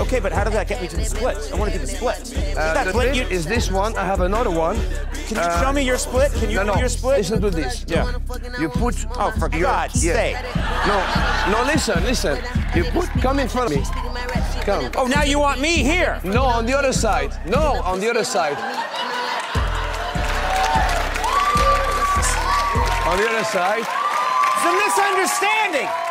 Okay, but how does that get me to the split? I want to do the splits. Uh, that split, you, is this one. I have another one. can you uh, show me your split? Can you No, do no. your split? Listen to this. Yeah. You put. Oh, for your- God's yeah. No, no. Listen, listen. You put. Come in front of me. Come. Oh, now you want me here. No, on the other side. No, on the other side. On the other side. It's a misunderstanding.